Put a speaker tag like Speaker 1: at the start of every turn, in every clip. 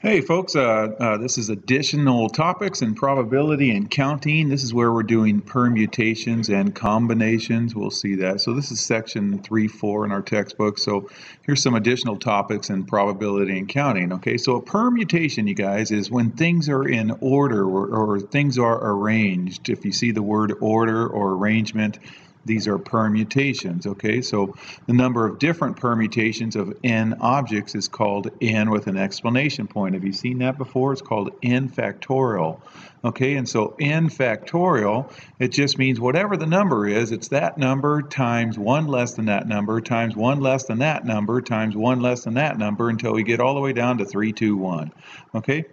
Speaker 1: Hey folks, uh, uh, this is additional topics in probability and counting. This is where we're doing permutations and combinations. We'll see that. So this is section 3-4 in our textbook. So here's some additional topics in probability and counting. Okay, so a permutation, you guys, is when things are in order or, or things are arranged. If you see the word order or arrangement, these are permutations, okay? So the number of different permutations of n objects is called n with an explanation point. Have you seen that before? It's called n factorial, okay? And so n factorial, it just means whatever the number is, it's that number times one less than that number times one less than that number times one less than that number until we get all the way down to 3, 2, 1, okay?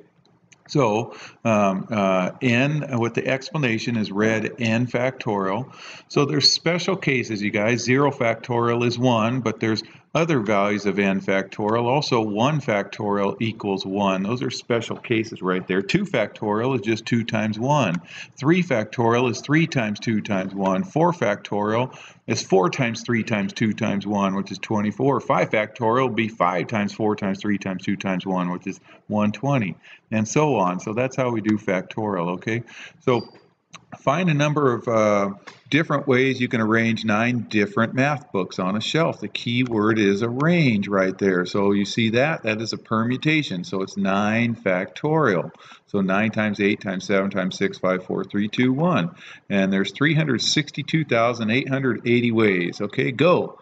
Speaker 1: So um, uh, n with the explanation is read n factorial. So there's special cases, you guys. 0 factorial is 1, but there's other values of n factorial. Also 1 factorial equals 1. Those are special cases right there. 2 factorial is just 2 times 1. 3 factorial is 3 times 2 times 1. 4 factorial is 4 times 3 times 2 times 1, which is 24. 5 factorial will be 5 times 4 times 3 times 2 times 1, which is 120, and so on. So that's how we do factorial, okay? So find a number of uh, different ways you can arrange nine different math books on a shelf. The key word is arrange right there. So you see that? That is a permutation. So it's 9 factorial. So 9 times 8 times 7 times 6, 5, 4, 3, 2, 1. And there's 362,880 ways. Okay, go.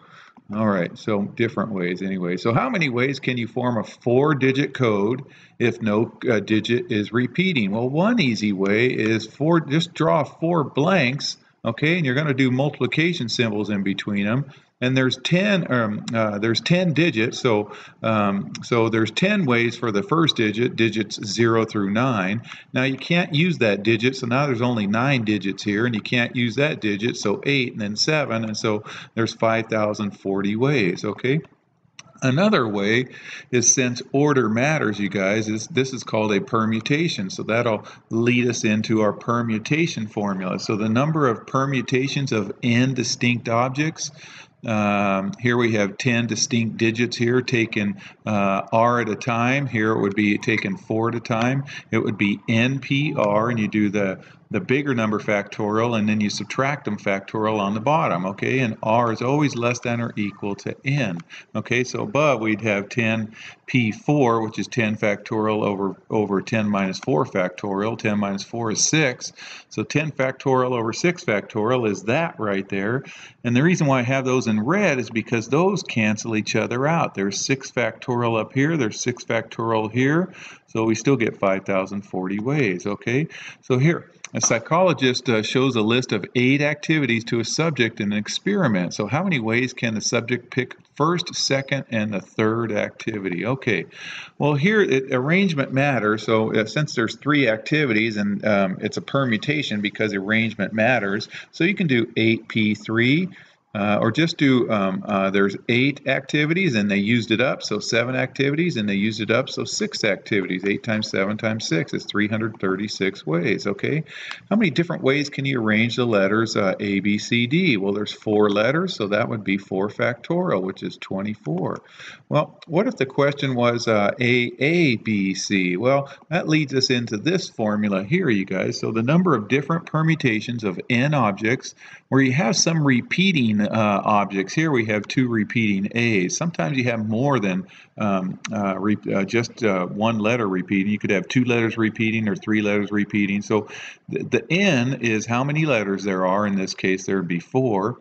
Speaker 1: All right, so different ways anyway. So how many ways can you form a four-digit code if no uh, digit is repeating? Well, one easy way is four. just draw four blanks, okay, and you're going to do multiplication symbols in between them and there's 10 um, uh, there's 10 digits so um, so there's 10 ways for the first digit digits 0 through 9 now you can't use that digit so now there's only 9 digits here and you can't use that digit so 8 and then 7 and so there's 5040 ways okay Another way is since order matters, you guys, is this is called a permutation. So that'll lead us into our permutation formula. So the number of permutations of n distinct objects um, here we have 10 distinct digits here taken uh, R at a time. Here it would be taken 4 at a time. It would be NPR, and you do the the bigger number factorial and then you subtract them factorial on the bottom okay? And r is always less than or equal to n okay? So above we'd have 10 p4 which is 10 factorial over over 10 minus 4 factorial. 10 minus 4 is 6 so 10 factorial over 6 factorial is that right there. And the reason why I have those in red is because those cancel each other out. There's 6 factorial up here there's 6 factorial here so we still get 5040 ways okay so here a psychologist uh, shows a list of eight activities to a subject in an experiment. So, how many ways can the subject pick first, second, and the third activity? Okay, well, here it, arrangement matters. So, uh, since there's three activities and um, it's a permutation because arrangement matters, so you can do 8p3 uh, or just do um, uh, there's eight activities and they used it up. So seven activities and they used it up. So six activities eight times seven times six is 336 ways okay? How many different ways can you arrange the letters uh, a b c d? Well there's four letters so that would be 4 factorial which is 24 well what if the question was uh, a a b c? Well that leads us into this formula here you guys. So the number of different permutations of n objects where you have some repeating uh, objects. Here we have two repeating A's. Sometimes you have more than um, uh, uh, just uh, one letter repeating. You could have two letters repeating or three letters repeating. So the, the N is how many letters there are. In this case, there would be four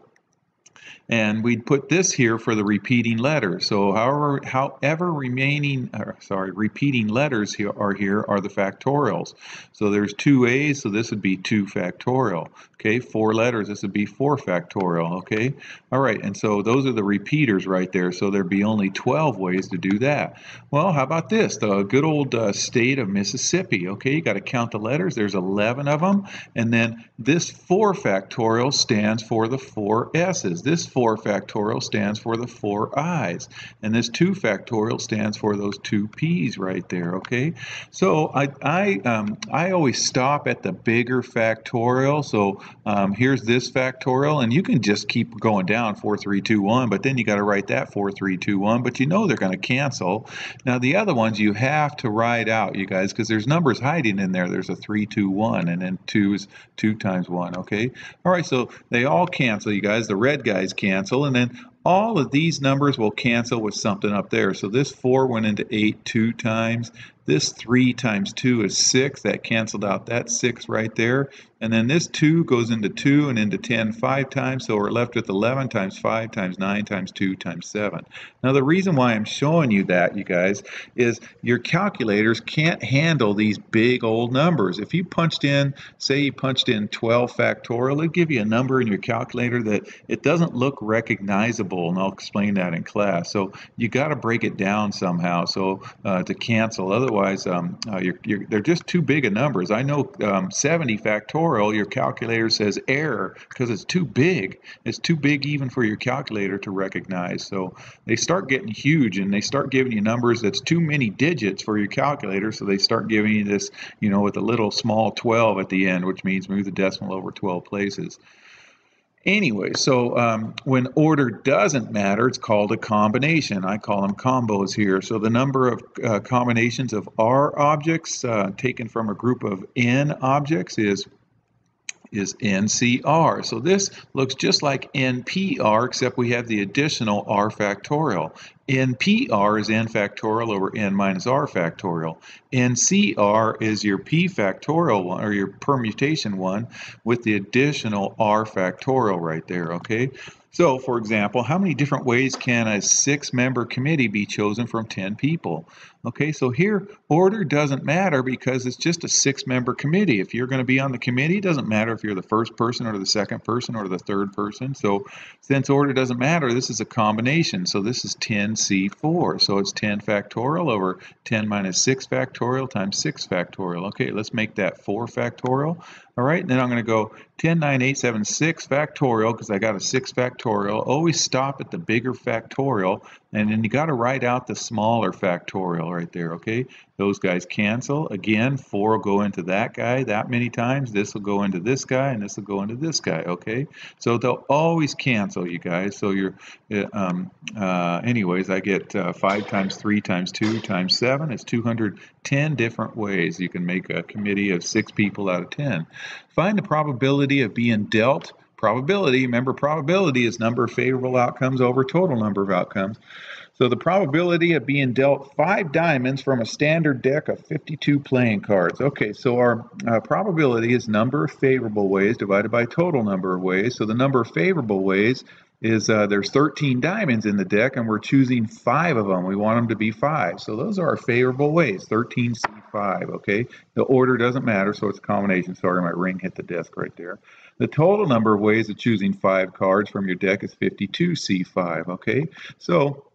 Speaker 1: and we'd put this here for the repeating letters. So however, however remaining, or sorry, repeating letters here are here are the factorials. So there's two A's, so this would be 2 factorial. Okay, four letters, this would be 4 factorial. Okay, all right, and so those are the repeaters right there. So there'd be only 12 ways to do that. Well, how about this? The good old uh, state of Mississippi. Okay, you got to count the letters. There's 11 of them, and then this 4 factorial stands for the four S's. This 4 factorial stands for the four I's. And this 2 factorial stands for those two P's right there, okay? So I, I, um, I always stop at the bigger factorial. So um, here's this factorial, and you can just keep going down 4, 3, 2, 1, but then you got to write that 4, 3, 2, 1, but you know they're going to cancel. Now the other ones you have to write out, you guys, because there's numbers hiding in there. There's a 3, 2, 1, and then 2 is 2 times 1, okay? All right, so they all cancel, you guys. The red guys cancel, and then all of these numbers will cancel with something up there. So this 4 went into 8 two times. This 3 times 2 is 6. That canceled out that 6 right there. And then this 2 goes into 2 and into 10 5 times. So we're left with 11 times 5 times 9 times 2 times 7. Now the reason why I'm showing you that, you guys, is your calculators can't handle these big old numbers. If you punched in, say you punched in 12 factorial, it'll give you a number in your calculator that it doesn't look recognizable. And I'll explain that in class. So you got to break it down somehow so uh, to cancel. Otherwise, Otherwise, um, uh, you're, you're, they're just too big of numbers. I know um, 70 factorial, your calculator says error because it's too big. It's too big even for your calculator to recognize. So they start getting huge and they start giving you numbers that's too many digits for your calculator. So they start giving you this, you know, with a little small 12 at the end, which means move the decimal over 12 places. Anyway, so um, when order doesn't matter, it's called a combination. I call them combos here. So the number of uh, combinations of R objects uh, taken from a group of N objects is is NCR. So this looks just like NPR, except we have the additional R factorial. NPR is n factorial over n minus r factorial. NCR is your p factorial one, or your permutation one, with the additional r factorial right there, okay? So, for example, how many different ways can a six-member committee be chosen from 10 people? Okay, so here, order doesn't matter because it's just a six-member committee. If you're going to be on the committee, it doesn't matter if you're the first person or the second person or the third person. So, since order doesn't matter, this is a combination. So, this is 10C4. So, it's 10 factorial over 10 minus 6 factorial times 6 factorial. Okay, let's make that 4 factorial. All right, then I'm going to go 10, 9, 8, 7, 6 factorial because I got a 6 factorial. Always stop at the bigger factorial, and then you got to write out the smaller factorial right there, okay? Those guys cancel. Again, 4 will go into that guy that many times. This will go into this guy, and this will go into this guy, okay? So they'll always cancel, you guys. So you're, uh, um, uh, anyways, I get uh, 5 times 3 times 2 times 7. It's 210 different ways you can make a committee of 6 people out of 10. Find the probability of being dealt probability. Remember, probability is number of favorable outcomes over total number of outcomes. So the probability of being dealt five diamonds from a standard deck of 52 playing cards. Okay, so our uh, probability is number of favorable ways divided by total number of ways. So the number of favorable ways is uh, there's 13 diamonds in the deck and we're choosing five of them. We want them to be five. So those are our favorable ways, 13C5, okay? The order doesn't matter, so it's a combination. Sorry, my ring hit the desk right there. The total number of ways of choosing five cards from your deck is 52C5, okay? So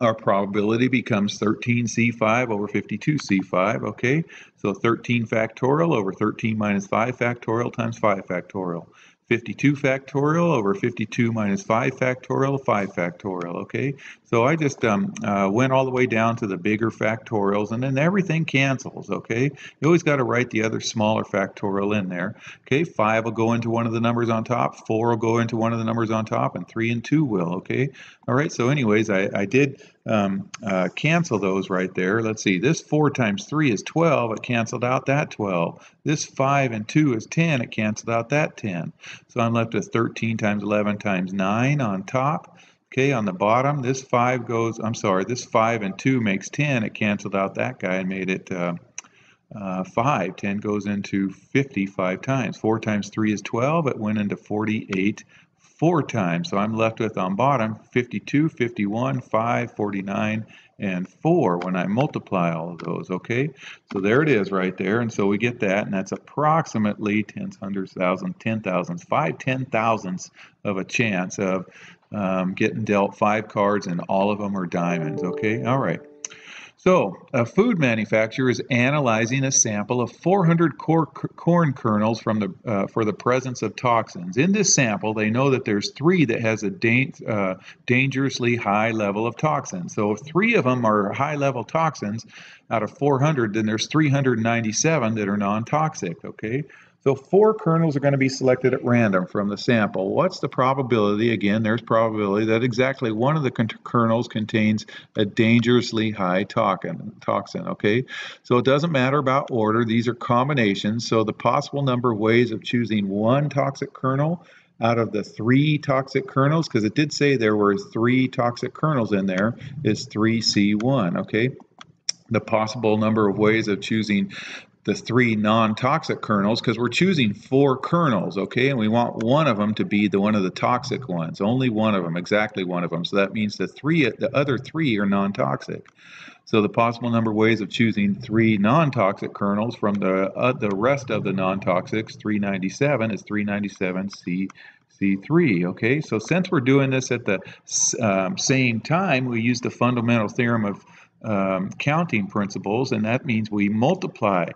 Speaker 1: our probability becomes 13C5 over 52C5, okay? So 13 factorial over 13 minus 5 factorial times 5 factorial. 52 factorial over 52 minus 5 factorial, 5 factorial, okay? So I just um, uh, went all the way down to the bigger factorials, and then everything cancels, okay? You always got to write the other smaller factorial in there. Okay, 5 will go into one of the numbers on top, 4 will go into one of the numbers on top, and 3 and 2 will, okay? All right, so anyways, I, I did um, uh, cancel those right there. Let's see, this 4 times 3 is 12. It canceled out that 12. This 5 and 2 is 10. It canceled out that 10. So I'm left with 13 times 11 times 9 on top. Okay, on the bottom, this 5 goes, I'm sorry, this 5 and 2 makes 10. It canceled out that guy and made it uh, uh, 5. 10 goes into 55 times. 4 times 3 is 12. It went into 48 four times. So I'm left with on bottom 52, 51, 5, 49, and 4 when I multiply all of those, okay? So there it is right there, and so we get that, and that's approximately tens, hundreds, thousands, ten thousands, five ten thousandths of a chance of um, getting dealt five cards, and all of them are diamonds, okay? All right. So, a food manufacturer is analyzing a sample of 400 cor corn kernels from the, uh, for the presence of toxins. In this sample, they know that there's three that has a da uh, dangerously high level of toxins. So, if three of them are high level toxins out of 400, then there's 397 that are non toxic. Okay. So four kernels are going to be selected at random from the sample. What's the probability? Again, there's probability that exactly one of the kernels contains a dangerously high toxin, toxin, okay? So it doesn't matter about order. These are combinations. So the possible number of ways of choosing one toxic kernel out of the three toxic kernels, because it did say there were three toxic kernels in there, is 3C1, okay? the possible number of ways of choosing the three non-toxic kernels because we're choosing four kernels, okay? And we want one of them to be the one of the toxic ones, only one of them, exactly one of them. So that means the three, the other three are non-toxic. So the possible number of ways of choosing three non-toxic kernels from the uh, the rest of the non-toxics, 397 is 397C C3, okay? So since we're doing this at the um, same time, we use the fundamental theorem of um, counting principles, and that means we multiply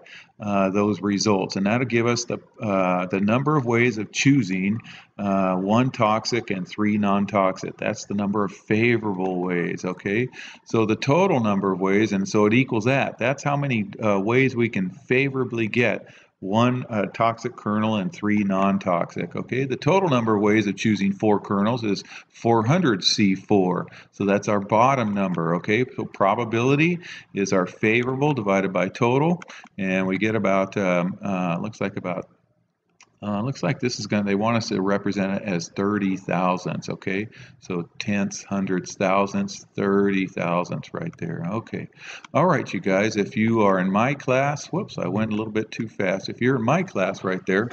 Speaker 1: uh, those results, and that'll give us the uh, the number of ways of choosing uh, one toxic and three non-toxic. That's the number of favorable ways. Okay, so the total number of ways, and so it equals that. That's how many uh, ways we can favorably get one uh, toxic kernel and three non-toxic. Okay, the total number of ways of choosing four kernels is 400C4. So that's our bottom number. Okay, so probability is our favorable divided by total, and we get about um, uh, looks like about uh, looks like this is going to, they want us to represent it as 30 thousandths, okay? So tenths, hundredths, thousandths, 30 thousandths right there. Okay. All right, you guys, if you are in my class, whoops, I went a little bit too fast. If you're in my class right there,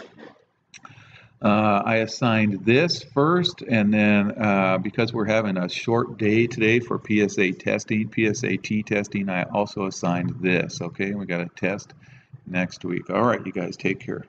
Speaker 1: uh, I assigned this first, and then uh, because we're having a short day today for PSA testing, PSAT testing, I also assigned this, okay? We got a test next week. All right, you guys, take care.